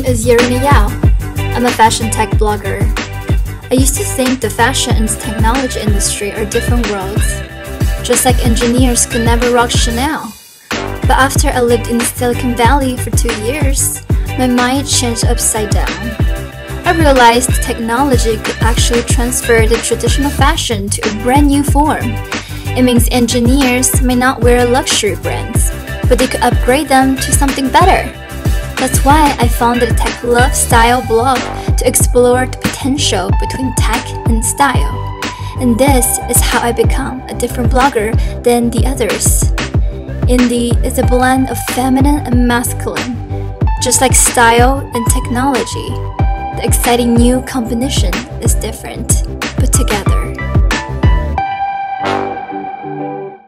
is Yarina Yao. I'm a fashion tech blogger. I used to think the fashion and technology industry are different worlds, just like engineers could never rock Chanel. But after I lived in Silicon Valley for two years, my mind changed upside down. I realized technology could actually transfer the traditional fashion to a brand new form. It means engineers may not wear luxury brands, but they could upgrade them to something better. That's why I founded Tech Love Style blog to explore the potential between tech and style. And this is how I become a different blogger than the others. Indie is a blend of feminine and masculine, just like style and technology. The exciting new combination is different, but together.